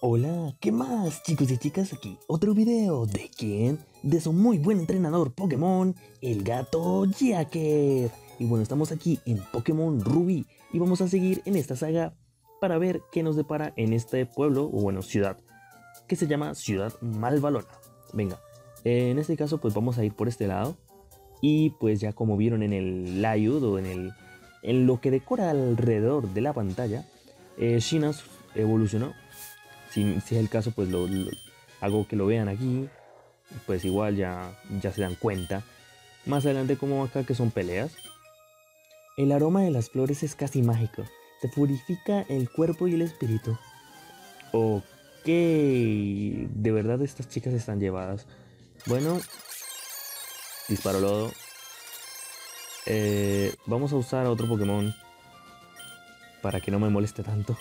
Hola, ¿qué más chicos y chicas? Aquí otro video de quién? De su muy buen entrenador Pokémon, el gato Jacker. Y bueno, estamos aquí en Pokémon Ruby y vamos a seguir en esta saga para ver qué nos depara en este pueblo, o bueno, ciudad, que se llama Ciudad Malvalona. Venga, en este caso pues vamos a ir por este lado y pues ya como vieron en el layout o en, el, en lo que decora alrededor de la pantalla, eh, evolucionó si, es el caso, pues lo, hago que lo vean aquí. Pues igual ya, ya se dan cuenta. Más adelante como acá que son peleas. El aroma de las flores es casi mágico. Te purifica el cuerpo y el espíritu. Ok. De verdad estas chicas están llevadas. Bueno. Disparo lodo. Eh, vamos a usar otro Pokémon. Para que no me moleste tanto.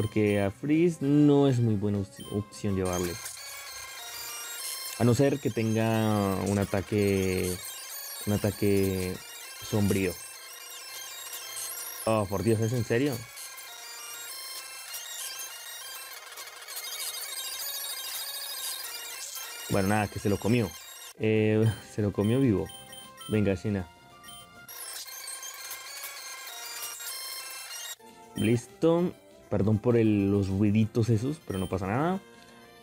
Porque a Freeze no es muy buena opción llevarle. A no ser que tenga un ataque. Un ataque sombrío. Oh, por Dios, ¿es en serio? Bueno, nada, que se lo comió. Eh, se lo comió vivo. Venga, China. Listo. Perdón por los ruiditos esos, pero no pasa nada.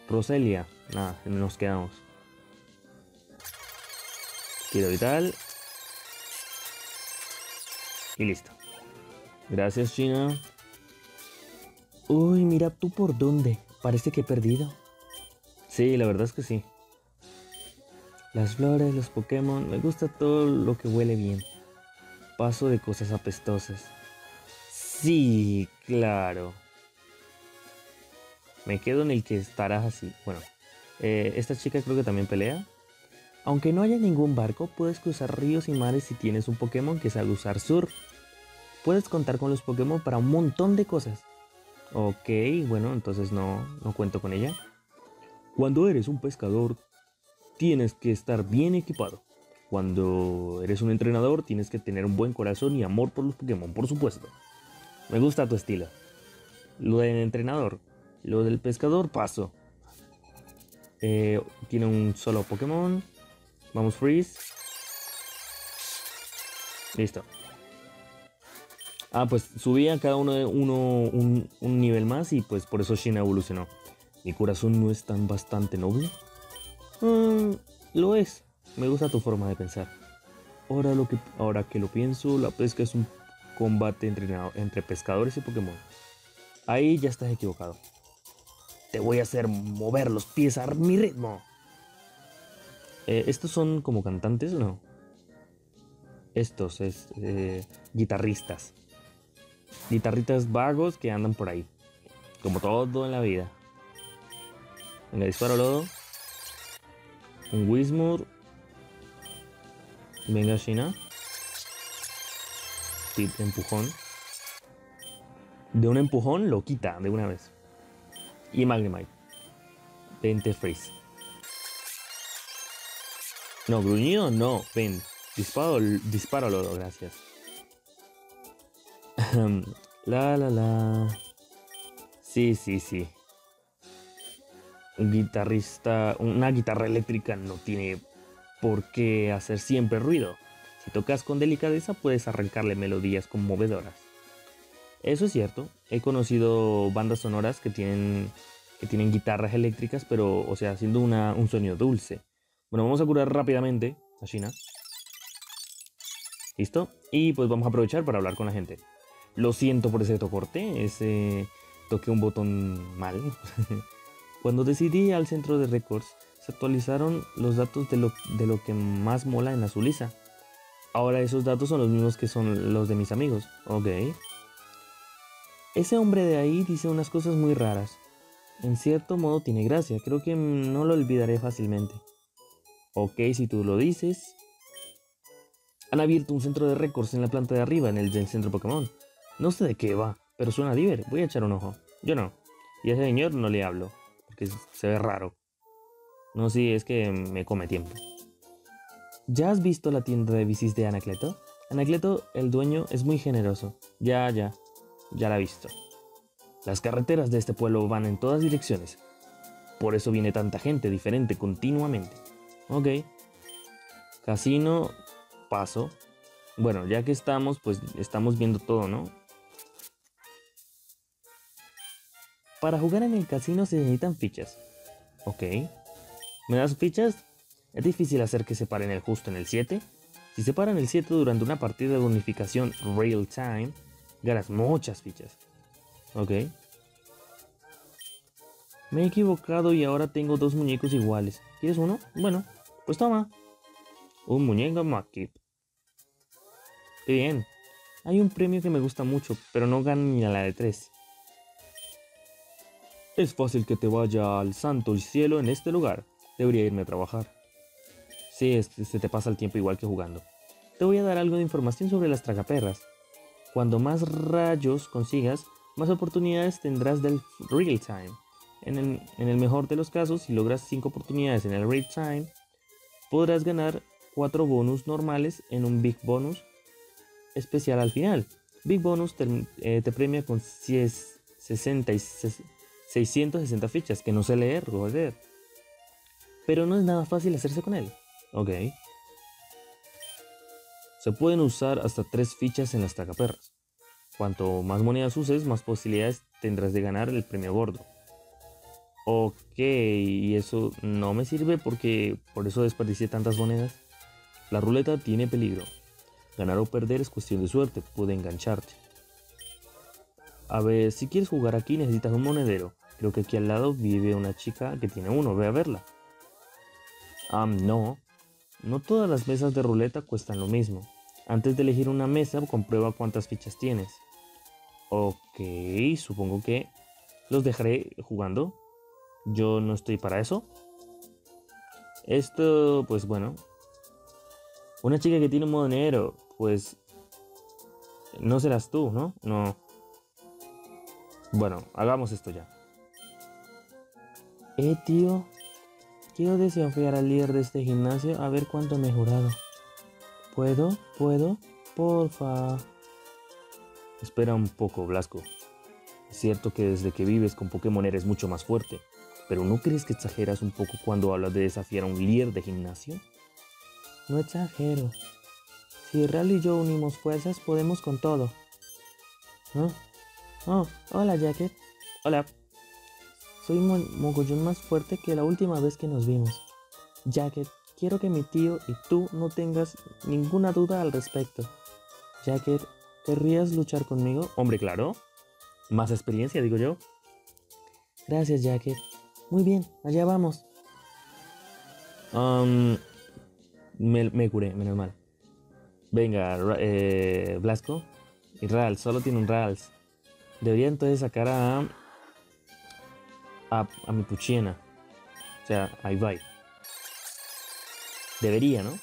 Roselia, nada, nos quedamos. Tiro vital. Y listo. Gracias, China. Uy, mira tú por dónde. Parece que he perdido. Sí, la verdad es que sí. Las flores, los Pokémon, me gusta todo lo que huele bien. Paso de cosas apestosas. Sí, claro. Me quedo en el que estarás así. Bueno, eh, esta chica creo que también pelea. Aunque no haya ningún barco, puedes cruzar ríos y mares si tienes un Pokémon que sabe usar Surf. Puedes contar con los Pokémon para un montón de cosas. Ok, bueno, entonces no, no cuento con ella. Cuando eres un pescador, tienes que estar bien equipado. Cuando eres un entrenador, tienes que tener un buen corazón y amor por los Pokémon, por supuesto. Me gusta tu estilo. Lo del entrenador. Lo del pescador, paso. Eh, tiene un solo Pokémon. Vamos, freeze. Listo. Ah, pues subía cada uno, uno un, un, nivel más y pues por eso Shin evolucionó. Mi corazón no es tan bastante noble. Mm, lo es. Me gusta tu forma de pensar. Ahora, lo que, ahora que lo pienso, la pesca es un combate entre pescadores y Pokémon. Ahí ya estás equivocado. Te voy a hacer mover los pies a mi ritmo. Eh, estos son como cantantes, ¿no? Estos es eh, guitarristas. Guitarristas vagos que andan por ahí. Como todo en la vida. Venga, disparo lodo. Un Wismur. Venga, Shina empujón. De un empujón lo quita de una vez. Y Magnemite. 20 freeze. No, gruñido no. Ven. Disparo, lodo, gracias. la la la. Sí, sí, sí. Un guitarrista, una guitarra eléctrica no tiene por qué hacer siempre ruido. Si tocas con delicadeza puedes arrancarle melodías conmovedoras. Eso es cierto, he conocido bandas sonoras que tienen, que tienen guitarras eléctricas, pero, o sea, haciendo una, un sonido dulce. Bueno, vamos a curar rápidamente a China. ¿Listo? Y pues vamos a aprovechar para hablar con la gente. Lo siento por ese tocorte, ese toqué un botón mal. Cuando decidí al centro de récords, se actualizaron los datos de lo, de lo que más mola en la Zulisa. Ahora esos datos son los mismos que son los de mis amigos. Ok. Ese hombre de ahí dice unas cosas muy raras. En cierto modo tiene gracia. Creo que no lo olvidaré fácilmente. Ok, si tú lo dices. Han abierto un centro de récords en la planta de arriba, en el del centro Pokémon. No sé de qué va, pero suena diver. Voy a echar un ojo. Yo no. Y a ese señor no le hablo, porque se ve raro. No, sí, es que me come tiempo. ¿Ya has visto la tienda de bicis de Anacleto? Anacleto, el dueño, es muy generoso. Ya, ya, ya la he visto. Las carreteras de este pueblo van en todas direcciones. Por eso viene tanta gente diferente continuamente. Ok. Casino, paso. Bueno, ya que estamos, pues estamos viendo todo, ¿no? Para jugar en el casino se necesitan fichas. Ok. ¿Me das fichas? Es difícil hacer que se paren el justo en el 7. Si se paran el 7 durante una partida de unificación real time, ganas muchas fichas. Ok. Me he equivocado y ahora tengo dos muñecos iguales. ¿Quieres uno? Bueno, pues toma. Un muñeco Makip. Qué bien. Hay un premio que me gusta mucho, pero no gano ni a la de 3. Es fácil que te vaya al santo cielo en este lugar. Debería irme a trabajar. Sí, es se te pasa el tiempo igual que jugando. Te voy a dar algo de información sobre las tragaperras. Cuando más rayos consigas, más oportunidades tendrás del real time. En el, mejor de los casos, si logras 5 oportunidades en el real time, podrás ganar 4 bonus normales en un big bonus especial al final. Big bonus te, eh, te premia con 60 y 660 fichas, que no sé leer, joder. Pero no es nada fácil hacerse con él. Ok. Se pueden usar hasta 3 fichas en las tacaperras. Cuanto más monedas uses, más posibilidades tendrás de ganar el premio gordo. Ok, y eso no me sirve porque por eso desperdicié tantas monedas. La ruleta tiene peligro. Ganar o perder es cuestión de suerte, puede engancharte. A ver, si quieres jugar aquí necesitas un monedero. Creo que aquí al lado vive una chica que tiene uno, ve a verla. Ah, no. No todas las mesas de ruleta cuestan lo mismo. Antes de elegir una mesa, comprueba cuántas fichas tienes. Ok, supongo que los dejaré jugando. Yo no estoy para eso. Esto, pues bueno. Una chica que tiene un monedero, pues... No serás tú, ¿no? No. Bueno, hagamos esto ya. Eh, tío. Quiero desafiar al líder de este gimnasio a ver cuánto he mejorado. ¿Puedo? ¿Puedo? Porfa. Espera un poco, Blasco. Es cierto que desde que vives con Pokémon eres mucho más fuerte, pero ¿no crees que exageras un poco cuando hablas de desafiar a un líder de gimnasio? No exagero. Si Real y yo unimos fuerzas, podemos con todo. ¿Ah? Oh, hola Jacket. Hola. Soy mogollón más fuerte que la última vez que nos vimos. Jacket, quiero que mi tío y tú no tengas ninguna duda al respecto. Jacket, ¿querrías luchar conmigo? Hombre, claro. Más experiencia, digo yo. Gracias, Jacket. Muy bien, allá vamos. Um, me, curé, menos mal. Venga, eh, Blasco. Y Rals, solo tiene un Rals. Debería entonces sacar a, a, mi puchiena. O sea, ahí va. Debería, ¿no?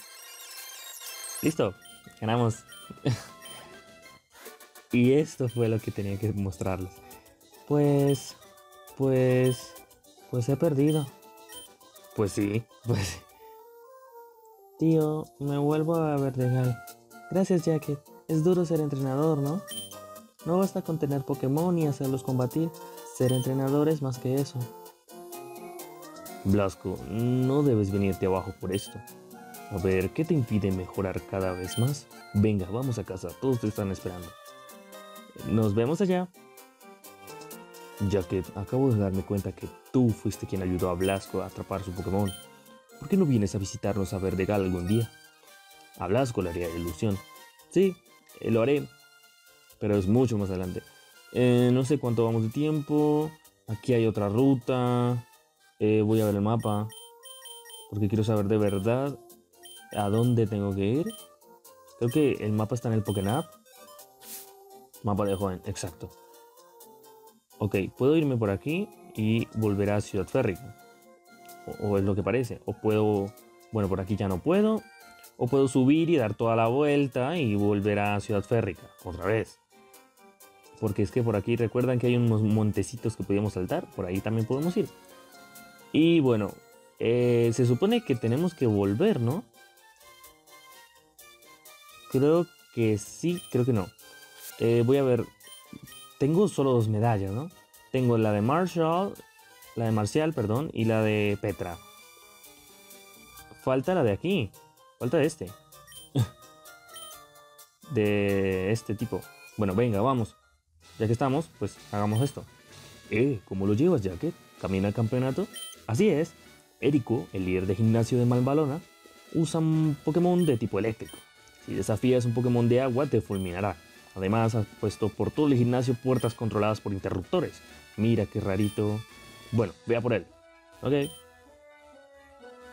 Listo, ganamos. y esto fue lo que tenía que mostrarles. Pues, pues, pues he perdido. Pues sí, pues. Tío, me vuelvo a ver legal. Gracias, Jacket. Es duro ser entrenador, ¿no? No basta con tener Pokémon y hacerlos combatir, ser entrenador es más que eso. Blasco, no debes venirte abajo por esto. A ver, ¿qué te impide mejorar cada vez más? Venga, vamos a casa, todos te están esperando. Nos vemos allá. Ya que acabo de darme cuenta que tú fuiste quien ayudó a Blasco a atrapar su Pokémon. ¿Por qué no vienes a visitarnos a Verdegal algún día? A Blasco le haría ilusión. Sí, lo haré, pero es mucho más adelante. Eh, no sé cuánto vamos de tiempo. Aquí hay otra ruta. Eh, voy a ver el mapa. Porque quiero saber de verdad a dónde tengo que ir. Creo que el mapa está en el Pokénap. Mapa de joven, exacto. Ok, puedo irme por aquí y volver a Ciudad Férrica. O, o, es lo que parece. O puedo... Bueno, por aquí ya no puedo. O puedo subir y dar toda la vuelta y volver a Ciudad Férrica. Otra vez porque es que por aquí recuerdan que hay unos montecitos que podíamos saltar, por ahí también podemos ir. Y bueno, eh, se supone que tenemos que volver, ¿no? Creo que sí, creo que no. Eh, voy a ver, tengo solo dos medallas, ¿no? Tengo la de Marshall, la de Marcial, perdón, y la de Petra. Falta la de aquí. Falta de este. de este tipo. Bueno, venga, vamos. Ya que estamos, pues hagamos esto. Eh, ¿cómo lo llevas, Jacket? ¿Camina al campeonato? Así es. Eriko, el líder de gimnasio de Malvalona, usa un Pokémon de tipo eléctrico. Si desafías un Pokémon de agua, te fulminará. Además, has puesto por todo el gimnasio puertas controladas por interruptores. Mira qué rarito. Bueno, vea por él. Ok.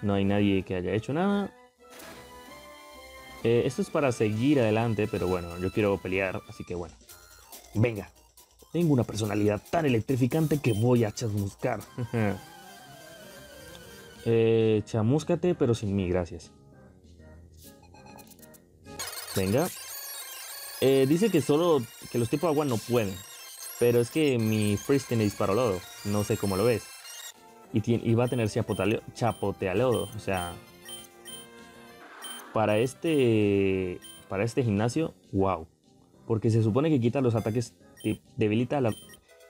No hay nadie que haya hecho nada. Eh, esto es para seguir adelante, pero bueno, yo quiero pelear, así que bueno. Venga. Tengo una personalidad tan electrificante que voy a chamuscar. eh, chamúscate, pero sin mí, gracias. Venga. Eh, dice que solo que los tipos de agua no pueden. Pero es que mi Freeze tiene disparo lodo. No sé cómo lo ves. Y, va a tener chapotealodo. O sea. Para este. Para este gimnasio, wow. Porque se supone que quita los ataques. Debilita la,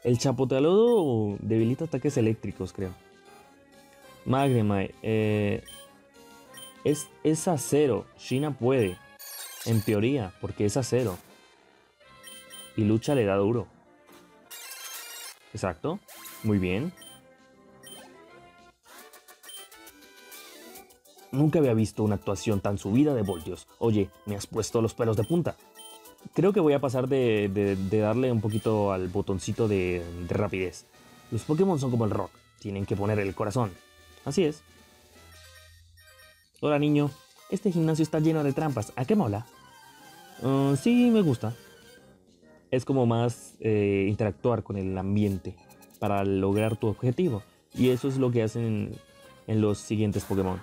el chapotealodo debilita ataques eléctricos, creo. Magnemite. Eh, es, es acero. Shina puede. En teoría, porque es acero. Y lucha le da duro. Exacto. Muy bien. Nunca había visto una actuación tan subida de voltios. Oye, me has puesto los pelos de punta. Creo que voy a pasar de, darle un poquito al botoncito de, de rapidez. Los Pokémon son como el rock. Tienen que poner el corazón. Así es. Hola niño, este gimnasio está lleno de trampas. ¿A qué mola? Uh, sí, me gusta. Es como más eh, interactuar con el ambiente para lograr tu objetivo. Y eso es lo que hacen en los siguientes Pokémon.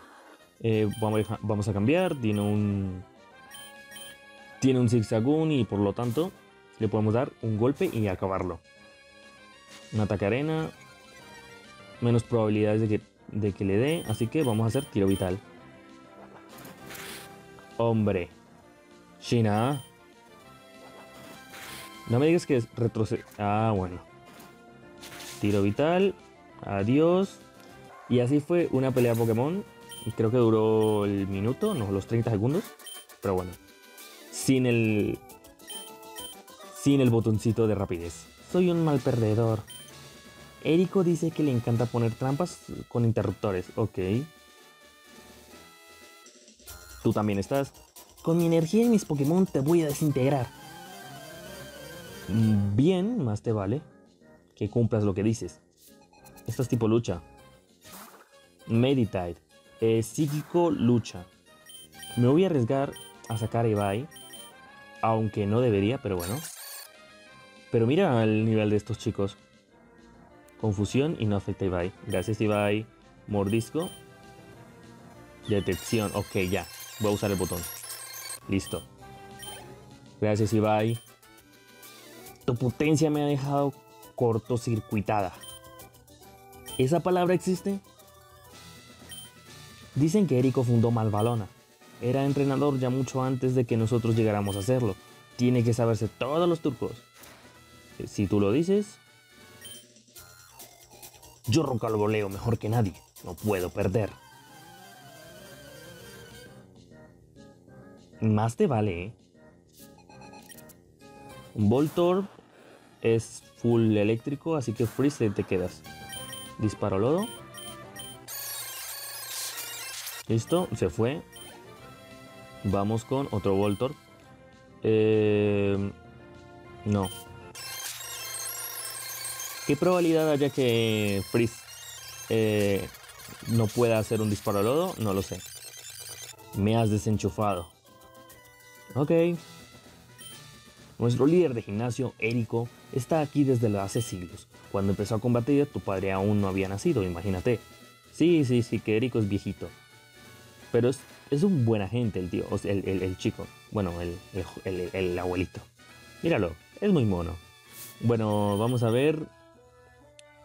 Eh, vamos, a cambiar. Tiene un. Tiene un zigzagún y por lo tanto le podemos dar un golpe y acabarlo. Un ataque arena. Menos probabilidades de que, de que le dé. Así que vamos a hacer tiro vital. Hombre. China. No me digas que es retroceder. Ah, bueno. Tiro vital. Adiós. Y así fue una pelea Pokémon. Creo que duró el minuto, no, los 30 segundos. Pero bueno. Sin el. Sin el botoncito de rapidez. Soy un mal perdedor. Eriko dice que le encanta poner trampas con interruptores. Ok. Tú también estás. Con mi energía y mis Pokémon te voy a desintegrar. Bien, más te vale que cumplas lo que dices. Esto es tipo lucha. Meditate. psíquico lucha. Me voy a arriesgar a sacar a Ibai. Aunque no debería, pero bueno. Pero mira el nivel de estos chicos. Confusión y no afecta a Ibai. Gracias Ibai. Mordisco. Detección. Ok, ya. Voy a usar el botón. Listo. Gracias Ibai. Tu potencia me ha dejado cortocircuitada. ¿Esa palabra existe? Dicen que Eriko fundó Malvalona. Era entrenador ya mucho antes de que nosotros llegáramos a hacerlo. Tiene que saberse todos los turcos. Si tú lo dices... Yo voleo mejor que nadie. No puedo perder. Más te vale, ¿eh? Voltorb es full eléctrico, así que freeze te quedas. Disparo lodo. Listo, se fue. Vamos con otro Voltor. Eh, no. ¿Qué probabilidad haya que Freeze eh, no pueda hacer un disparo lodo? No lo sé. Me has desenchufado. Ok. Nuestro líder de gimnasio, Eriko, está aquí desde hace siglos. Cuando empezó a combatir, tu padre aún no había nacido, imagínate. Sí, sí, sí, que Eriko es viejito. Pero es, es un buen agente el tío, el, chico. Bueno, el, el, abuelito. Míralo, es muy mono. Bueno, vamos a ver.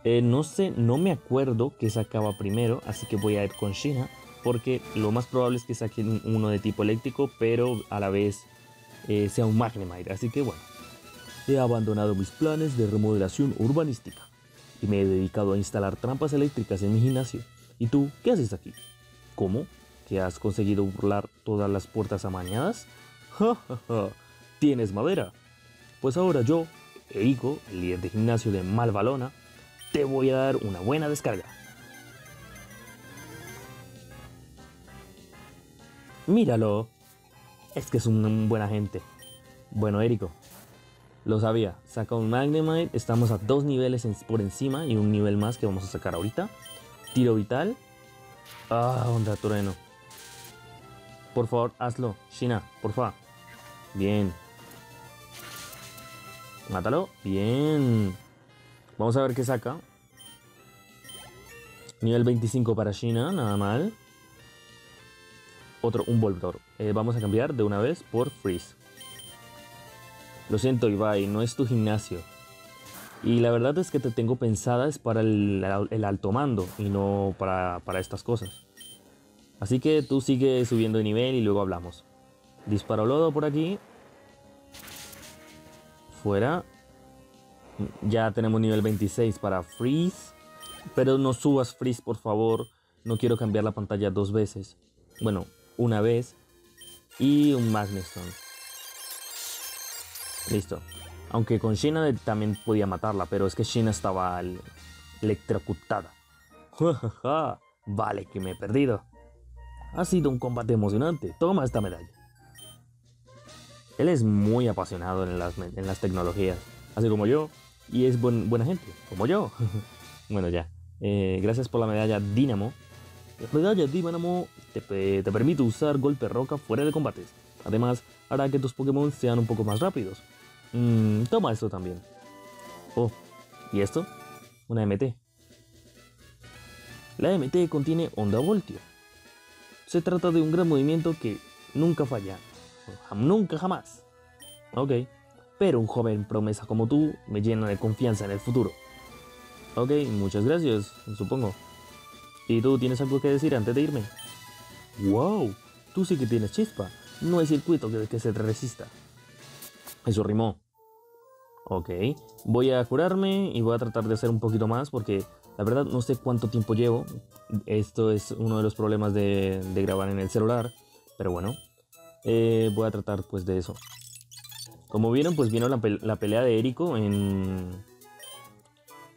Eh, no sé, no me acuerdo qué sacaba primero, así que voy a ir con Shina. Porque lo más probable es que saquen uno de tipo eléctrico, pero a la vez eh, sea un Magnemite. Así que bueno, he abandonado mis planes de remodelación urbanística. y me he dedicado a instalar trampas eléctricas en mi gimnasio. ¿Y tú qué haces aquí? ¿Cómo? ¿Que has conseguido burlar todas las puertas amañadas? ¡Ja! ¿Tienes madera? Pues ahora yo, Eiko, el líder de gimnasio de Malvalona, te voy a dar una buena descarga. Míralo. Es que es un buen agente. Bueno, Érico. Lo sabía. Saca un Magnemite. Estamos a dos niveles por encima y un nivel más que vamos a sacar ahorita. Tiro vital. Ah, onda trueno. Por favor, hazlo. Shina, por favor. Bien. Mátalo. Bien. Vamos a ver qué saca. Nivel 25 para Shina, nada mal otro, un Voltor. Eh, vamos a cambiar de una vez por Freeze. Lo siento, Ibai, no es tu gimnasio. Y la verdad es que te tengo pensada es para el, alto mando y no para, para, estas cosas. Así que tú sigue subiendo de nivel y luego hablamos. Disparo lodo por aquí. Fuera. Ya tenemos nivel 26 para Freeze. Pero no subas Freeze, por favor. No quiero cambiar la pantalla dos veces. Bueno, una vez y un Magneton. Listo. Aunque con Shina también podía matarla, pero es que Shina estaba electrocutada. vale, que me he perdido. Ha sido un combate emocionante. Toma esta medalla. Él es muy apasionado en las, tecnologías, así como yo, y es buena gente, como yo. bueno, ya. Eh, gracias por la medalla Dynamo. La medalla Dynamo te, te permite usar golpe roca fuera de combates. Además, hará que tus Pokémon sean un poco más rápidos. Mm, toma esto también. Oh, ¿y esto? Una MT. La MT contiene Onda Voltio. Se trata de un gran movimiento que nunca falla. Nunca jamás. Ok. Pero un joven promesa como tú me llena de confianza en el futuro. Ok, muchas gracias, supongo. ¿Y tú tienes algo que decir antes de irme? ¡Wow! Tú sí que tienes chispa. No hay circuito que, que se te resista. Eso rimó. Ok, voy a curarme y voy a tratar de hacer un poquito más porque la verdad no sé cuánto tiempo llevo. Esto es uno de los problemas de, grabar en el celular. Pero bueno, eh, voy a tratar pues de eso. Como vieron, pues vino la, la pelea de Eriko en,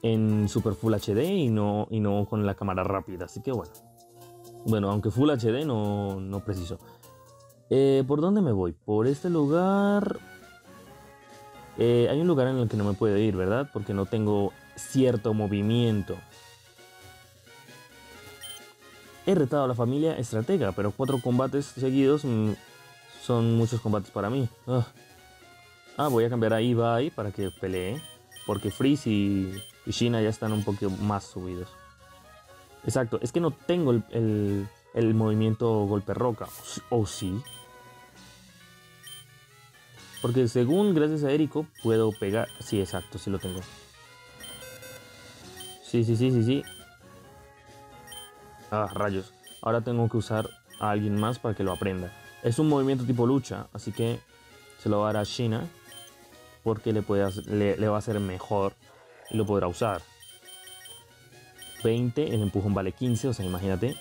en Super Full HD y no, y no con la cámara rápida. Así que bueno. Bueno, aunque Full HD no, no preciso. Eh, ¿Por dónde me voy? Por este lugar... Eh, hay un lugar en el que no me puedo ir, ¿verdad? Porque no tengo cierto movimiento. He retado a la familia estratega, pero cuatro combates seguidos mm, son muchos combates para mí. Ah. ah, voy a cambiar a Ibai para que pelee. Porque Freeze y China ya están un poquito más subidos. Exacto, es que no tengo el, movimiento golpe roca. ¿O sí? Porque según gracias a Eriko puedo pegar. Sí, exacto, sí lo tengo. Sí, sí, sí, sí, sí. Ah, rayos. Ahora tengo que usar a alguien más para que lo aprenda. Es un movimiento tipo lucha, así que se lo va a dar a Shina. Porque le, puede le va a hacer mejor y lo podrá usar. 20, el empujón vale 15, o sea, imagínate.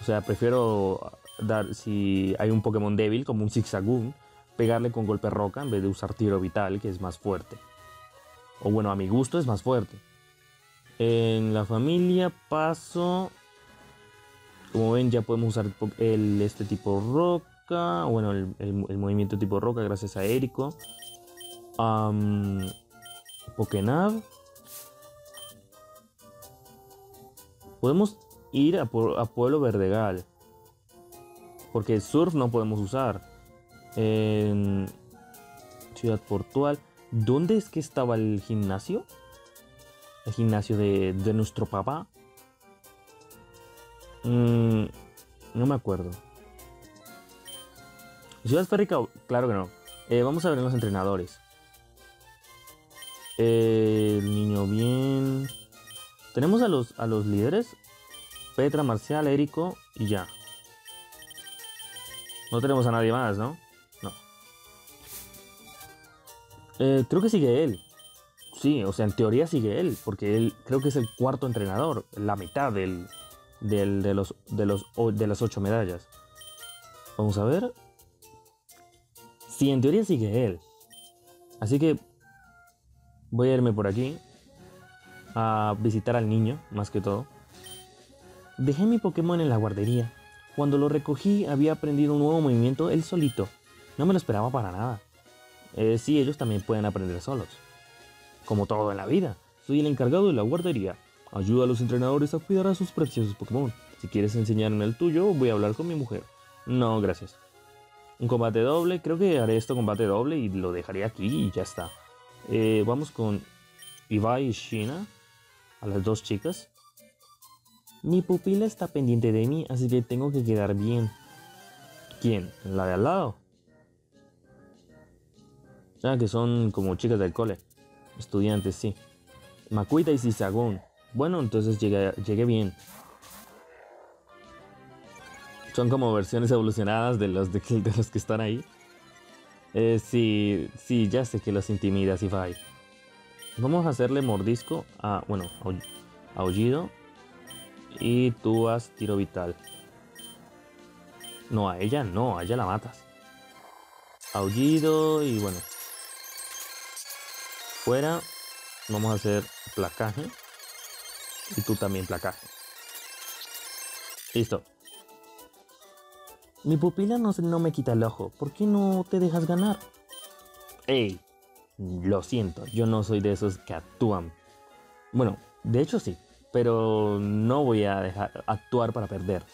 O sea, prefiero dar, si hay un Pokémon débil como un Zigzagoon, pegarle con golpe roca en vez de usar tiro vital, que es más fuerte. O bueno, a mi gusto es más fuerte. En la familia paso... Como ven, ya podemos usar el, este tipo roca. Bueno, el, movimiento tipo roca gracias a Érico um. Podemos ir a, Pueblo Verdegal. Porque surf no podemos usar. En Ciudad Portual. ¿Dónde es que estaba el gimnasio? El gimnasio de, nuestro papá. Mm, no me acuerdo. Ciudad Férica, claro que no. Eh, vamos a ver los entrenadores el niño bien. Tenemos a los, a los líderes. Petra, Marcial, Érico y ya. No tenemos a nadie más, ¿no? Eh, creo que sigue él. Sí, o sea, en teoría sigue él, porque él creo que es el cuarto entrenador, la mitad del, del, de, los, de, los, de las ocho medallas. Vamos a ver. Sí, en teoría sigue él. Así que voy a irme por aquí a visitar al niño, más que todo. Dejé mi Pokémon en la guardería. Cuando lo recogí había aprendido un nuevo movimiento él solito. No me lo esperaba para nada. Eh, sí, ellos también pueden aprender solos. Como todo en la vida, soy el encargado de la guardería. Ayuda a los entrenadores a cuidar a sus preciosos Pokémon. Si quieres enseñarme el tuyo, voy a hablar con mi mujer. No, gracias. Un combate doble, creo que haré esto combate doble y lo dejaré aquí y ya está. Eh, vamos con Ibai y Shina, a las dos chicas. Mi pupila está pendiente de mí, así que tengo que quedar bien. ¿Quién? ¿La de al lado? Ah, que son como chicas del cole. Estudiantes, sí. Makuita y Sisagón. Bueno, entonces llegué, llegué bien. Son como versiones evolucionadas de los, de, los que están ahí. Eh, sí, sí, ya sé que los intimida Sifai. Vamos a hacerle mordisco a, bueno, aullido. Y tú haz tiro vital. No, a ella no, a ella la matas. Aullido y bueno, fuera. Vamos a hacer placaje. Y tú también placaje. Listo. Mi pupila no, no me quita el ojo. ¿Por qué no te dejas ganar? Ey, lo siento, yo no soy de esos que actúan. Bueno, de hecho sí, pero no voy a dejar actuar para perder.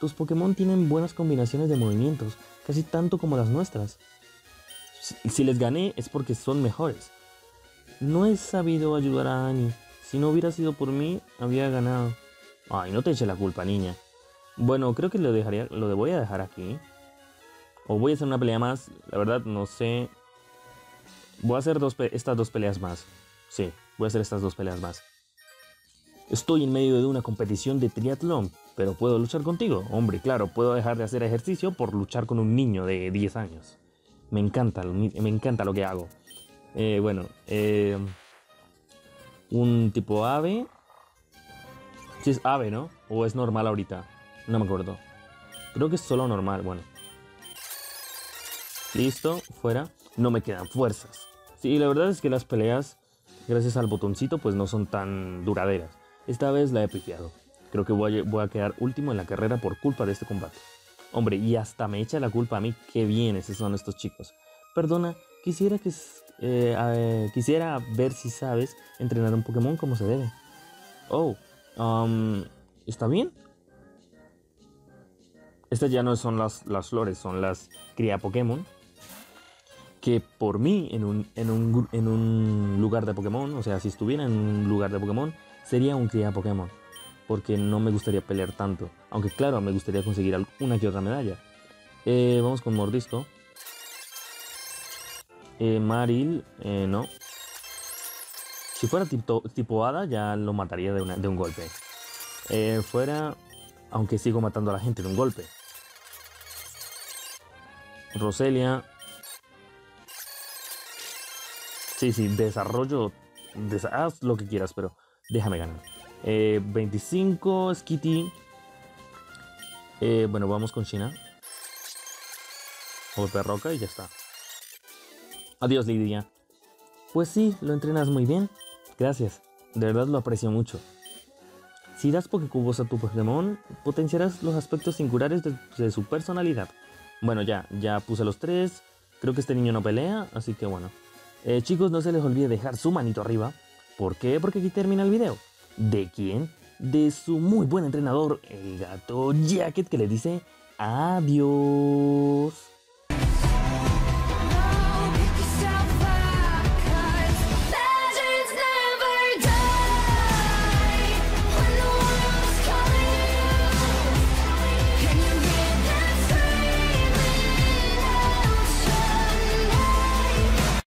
Tus Pokémon tienen buenas combinaciones de movimientos, casi tanto como las nuestras. Si les gané es porque son mejores. No he sabido ayudar a Annie. Si no hubiera sido por mí, había ganado. Ay, no te eche la culpa, niña. Bueno, creo que lo dejaría, lo voy a dejar aquí. O voy a hacer una pelea más. La verdad, no sé. Voy a hacer dos estas dos peleas más. Sí, voy a hacer estas dos peleas más. Estoy en medio de una competición de triatlón, pero puedo luchar contigo. Hombre, claro, puedo dejar de hacer ejercicio por luchar con un niño de 10 años. Me encanta, me encanta lo que hago. Eh, bueno, eh, un tipo ave. Si es ave, ¿no? O es normal ahorita. No me acuerdo. Creo que es solo normal, bueno. Listo, fuera. No me quedan fuerzas. Sí, la verdad es que las peleas, gracias al botoncito, pues no son tan duraderas. Esta vez la he pifiado. Creo que voy a, quedar último en la carrera por culpa de este combate. Hombre, y hasta me echa la culpa a mí. Qué bien esos son estos chicos. Perdona, quisiera que eh, quisiera ver si sabes entrenar un Pokémon como se debe. Oh, um, ¿está bien? Estas ya no son las, las flores, son las cría Pokémon. Que por mí, en un, en, un, en un lugar de Pokémon, o sea, si estuviera en un lugar de Pokémon, sería un cría Pokémon. Porque no me gustaría pelear tanto. Aunque claro, me gustaría conseguir una que otra medalla. Eh, vamos con Mordisco. Eh, Maril, eh, no. Si fuera tipo, tipo hada, ya lo mataría de, un golpe. Eh, fuera, aunque sigo matando a la gente de un golpe. Roselia. Sí, sí, desarrollo. haz lo que quieras, pero déjame ganar. 25, Skitty. bueno, vamos con China. Golpe roca y ya está. Adiós, Lidia. Pues sí, lo entrenas muy bien. Gracias. De verdad lo aprecio mucho. Si das Pokécubos a tu Pokémon, potenciarás los aspectos singulares de, su personalidad. Bueno, ya, ya puse los tres. Creo que este niño no pelea, así que bueno. Eh, chicos, no se les olvide dejar su manito arriba. ¿Por qué? Porque aquí termina el video. ¿De quién? De su muy buen entrenador, el gato Jacket, que le dice adiós.